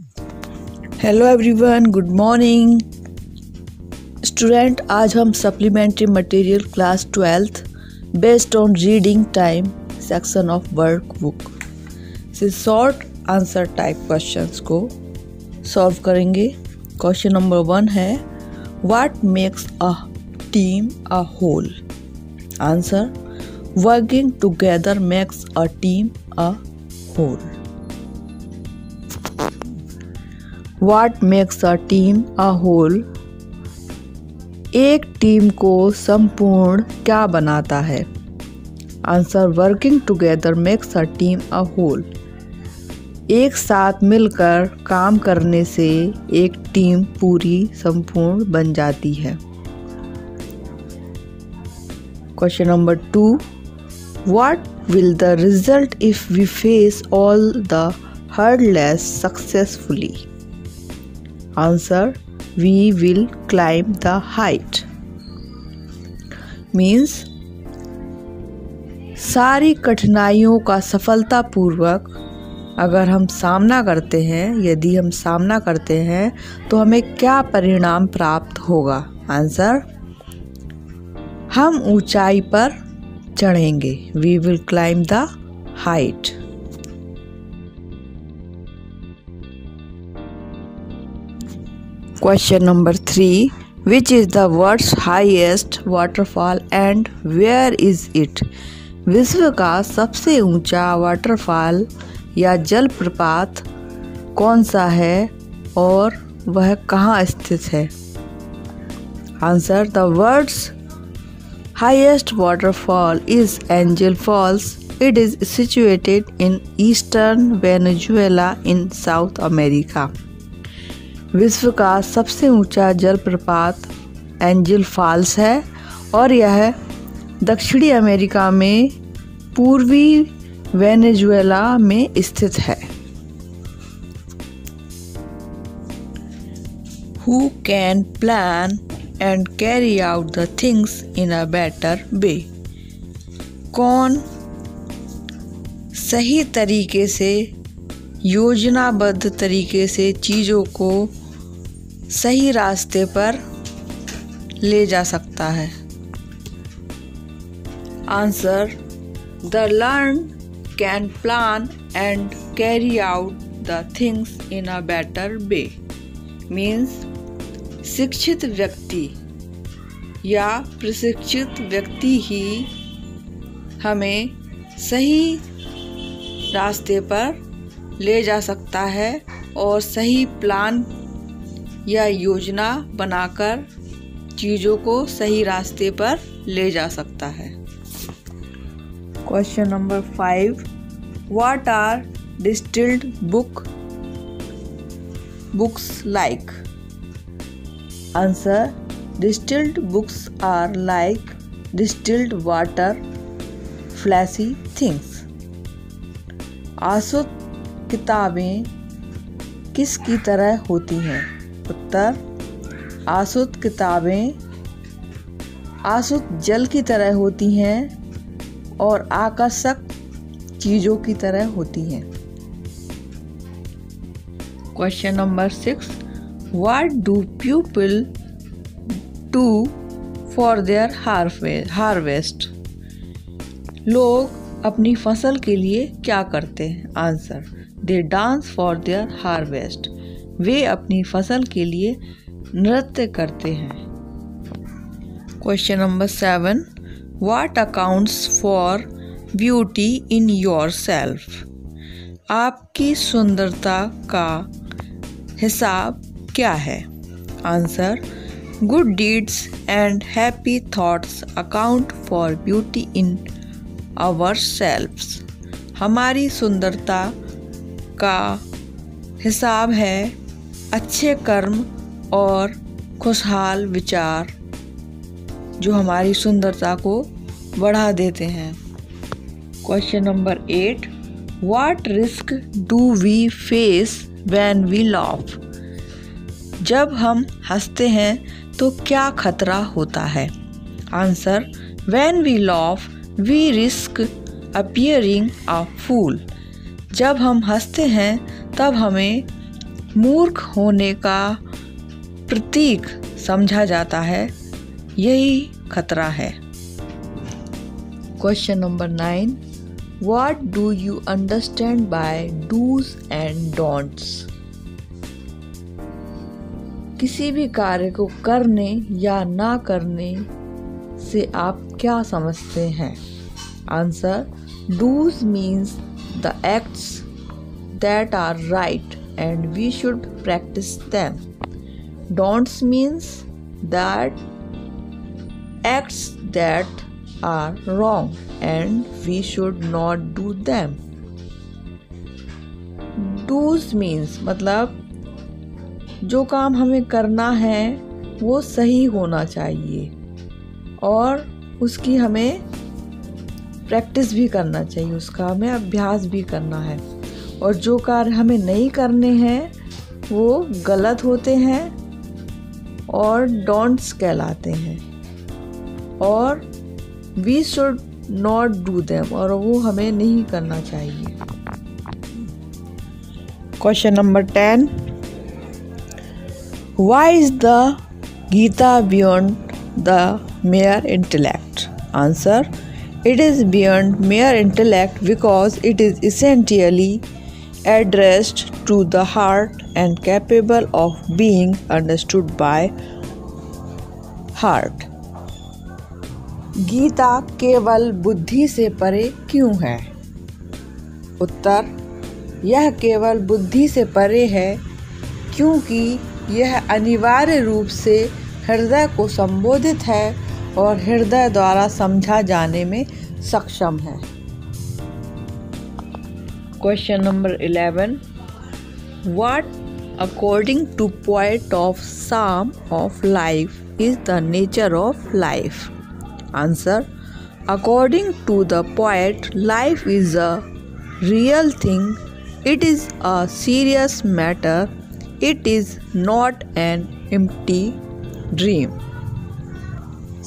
Hello everyone good morning student आज हम supplementary material class twelfth based on reading time section of workbook से short answer type questions को solve करेंगे. Question number one है what makes a team a whole answer working together makes a team a whole what makes a team a whole एक टीम को संपूर्ण क्या बनाता है? Answer working together makes a team a whole एक साथ मिलकर काम करने से एक टीम पूरी संपूर्ण बन जाती है। Question number two what will the result if we face all the hurdles successfully Answer, We will climb the height. Means, सारी कठिनाइयों का सफलतापूर्वक अगर हम सामना करते हैं, यदि हम सामना करते हैं तो हमें क्या परिणाम प्राप्त होगा? आंसर हम ऊंचाई पर चढ़ेंगे। We will climb the height question number three which is the world's highest waterfall and where is it विश्व का सबसे ऊँचा वाटरफॉल या जल प्रपात कौन सा है और वह कहाँ स्थित है? Answer the world's highest waterfall is Angel Falls it is situated in eastern Venezuela in South America विश्व का सबसे ऊँचा जलप्रपात एंजल फॉल्स है और यह दक्षिणी अमेरिका में पूर्वी वेनेजुएला में स्थित है। Who can plan and carry out the things in a better way कौन सही तरीके से, योजनाबद्ध तरीके से चीज़ों को सही रास्ते पर ले जा सकता है। Answer, the learn can plan and carry out the things in a better way means शिक्षित व्यक्ति या प्रशिक्षित व्यक्ति ही हमें सही रास्ते पर ले जा सकता है और सही प्लान या योजना बनाकर चीज़ों को सही रास्ते पर ले जा सकता है। Question number five what are distilled book books like answer distilled books are like distilled water flashy things आसुत किताबें किस की तरह होती हैं? उत्तर, आसुत किताबें, आसुत जल की तरह होती हैं और आकर्षक चीज़ों की तरह होती हैं। Question number six what do people to for their harvest लोग अपनी फ़सल के लिए क्या करते हैं? Answer they dance for their harvest वे अपनी फ़सल के लिए नृत्य करते हैं। Question number seven what accounts for beauty in your self आपकी सुंदरता का हिसाब क्या है? Answer good deeds and happy thoughts account for beauty in our self हमारी सुंदरता का हिसाब है अच्छे कर्म और खुशहाल विचार जो हमारी सुंदरता को बढ़ा देते हैं। Question number eight what risk do we face when we laugh जब हम हँसते हैं तो क्या खतरा होता है? Answer when we laugh we risk appearing a fool जब हम हँसते हैं, तब हमें मूर्ख होने का प्रतीक समझा जाता है। यही खतरा है। Question number nine What do you understand by dos and don'ts किसी भी कार्य को करने या ना करने से आप क्या समझते हैं? Answer dos means the acts that are right and we should practise them don'ts means that acts that are wrong and we should not do them. Do's means मतलब जो काम हमें करना है, वो सही होना चाहिए और उसकी हमें प्रैक्टिस भी करना चाहिए, उसका हमें अभ्यास भी करना है और जो कार्य हमें नहीं करने हैं, वो गलत होते हैं और डोंट्स कहलाते हैं। और we should not do them और वो हमें नहीं करना चाहिए। Question number ten why is the Gita beyond the mere intellect answer it is beyond mere intellect because it is essentially addressed to the heart and capable of being understood by heart. Gita केवल बुद्धि से परे क्यों है उत्तर, यह केवल बुद्धि से परे है क्योंकि यह अनिवार्य रूप से हृदय को संबोधित है और हृदय द्वारा समझा जाने में सक्षम है question number eleven what according to point of psalm of life is the nature of life answer according to the point life is a real thing it is a serious matter it is not an empty dream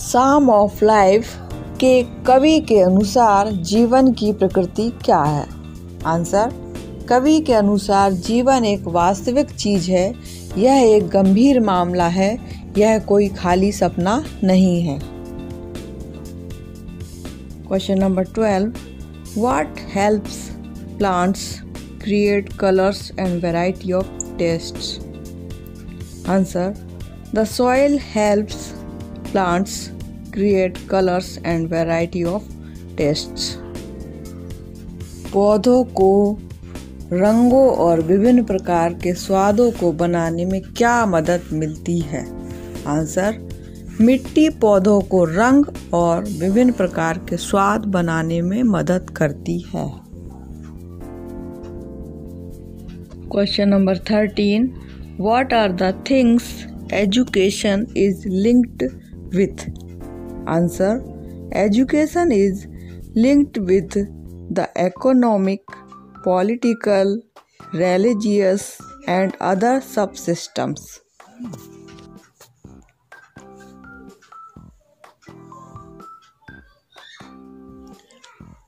psalm of life के कवि के अनुसार जीवन की प्रकृति क्या है? Answer, कवि के अनुसार जीवन एक वास्तविक चीज़ है, यह एक गंभीर मामला है, यह कोई खाली सपना नहीं है। Question number twelve what helps plants create colours and variety of taste answer the soil helps plants create colours and variety of tastes पौधों को, रंगों और विभिन्न प्रकार के स्वादों को बनाने में क्या मदद मिलती है? आंसर, मिट्टी पौधों को रंग और विभिन्न प्रकार के स्वाद बनाने में मदद करती है। Question number thirteen what are the things education is linked with answer education is linked with the economic political religious and other subsystems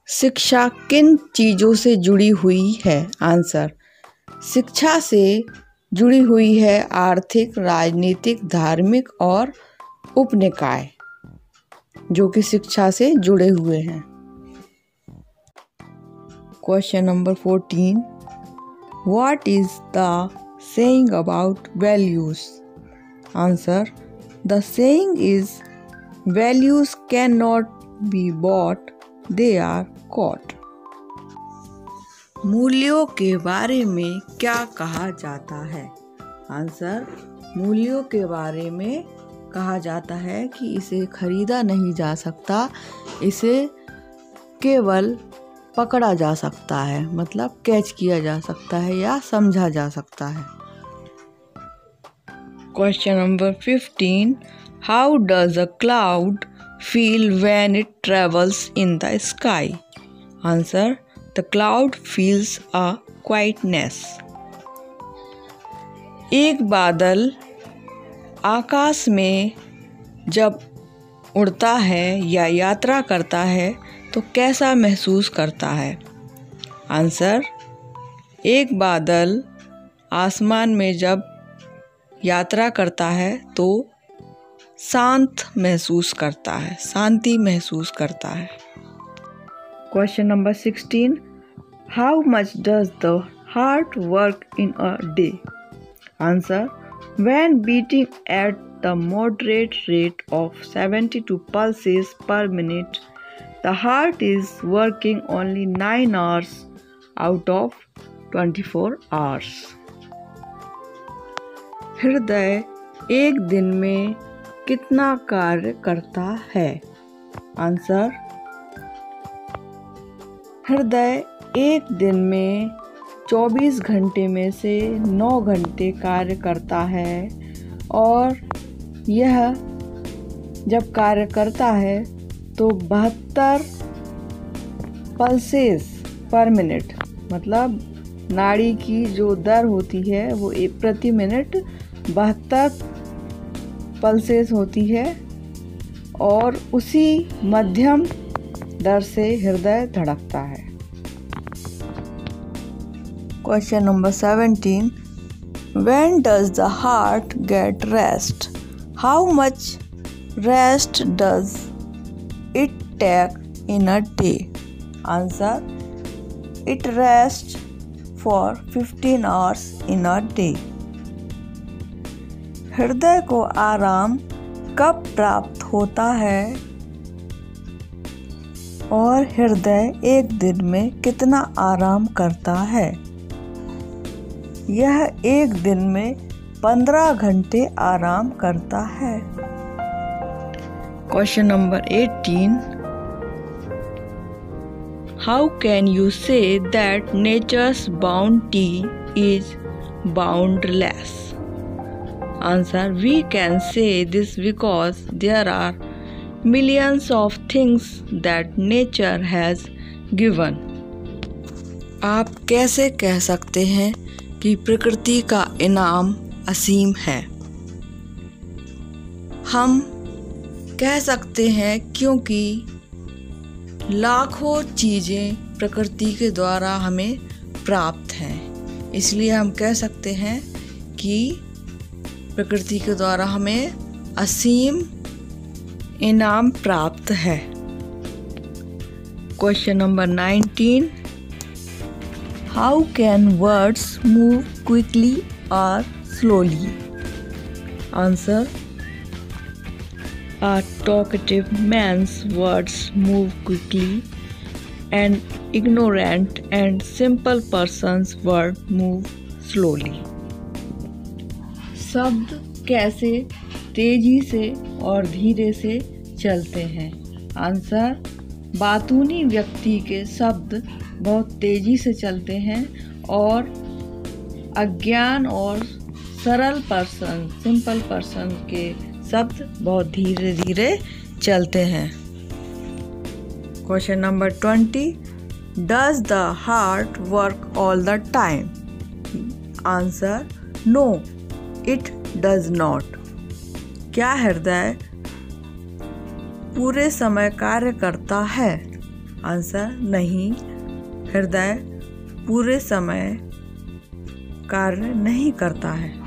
शिक्षा किन चीज़ों से जुड़ी हुई है? आंसर, शिक्षा से जुड़ी हुई है आर्थिक, राजनीतिक, धार्मिक और उपनिकाय, जो कि शिक्षा से जुड़े हुए हैं। Question number fourteen what is the saying about values answer the saying is values can not be bought they are caught मूल्यों के बारे में क्या कहा जाता है? आंसर मूल्यों के बारे में कहा जाता है कि इसे खरीदा नहीं जा सकता, इसे केवल पकड़ा जा सकता है मतलब कैच किया जा सकता है या समझा जा सकता है question number fifteen how does a cloud feel when it travels in the sky Answer, The cloud feels a quietness. एक बादल आकाश में जब उड़ता है या यात्रा करता है तो कैसा महसूस करता है? आंसर, एक बादल आसमान में जब यात्रा करता है तो शांत महसूस करता है, शांति महसूस करता है। Question number sixteen how much does the heart work in a day answer when beating at the moderate rate of 72 pulses per minute the heart is working only 9 hours out of 24 hours. हृदय एक दिन में कितना कार्य करता है? Answer हृदय एक दिन में 24 घंटे में से 9 घंटे कार्य करता है और यह जब कार्य करता है तो बहत्तर पल्सेस पर मिनट मतलब नाड़ी की जो दर होती है वो एक प्रति मिनट बहत्तर पल्सेस होती है और उसी मध्यम दर से हृदय धड़कता है question number seventeen When does the heart get rest? How much rest does take in a day? Answer, It rests for 15 hours in a day. हृदय को आराम कब प्राप्त होता है और हृदय एक दिन में कितना आराम करता है यह एक दिन में पंद्रह घंटे आराम करता है question number eighteen how can you say that nature's bounty is boundless answer we can say this because there are millions of things that nature has given आप कैसे कह सकते हैं कि प्रकृति का इनाम असीम है? हम कह सकते हैं क्योंकि लाखों चीज़ें प्रकृति के द्वारा हमें प्राप्त हैं। इसलिए हम कह सकते हैं कि प्रकृति के द्वारा हमें असीम इनाम प्राप्त है। Question number nineteen how can words move quickly और slowly Answer A talkative man's words move quickly, an ignorant and simple person's word move slowly. शब्द कैसे तेज़ी से और धीरे से चलते हैं आंसर बातूनी व्यक्ति के शब्द बहुत तेज़ी से चलते हैं और अज्ञान और सरल पर्सन सिंपल पर्सन के शब्द बहुत धीरे धीरे चलते हैं। Question number twenty does the heart work all the time answer no it does not क्या हृदय पूरे समय कार्य करता है? आंसर नहीं, हृदय पूरे समय कार्य नहीं करता है।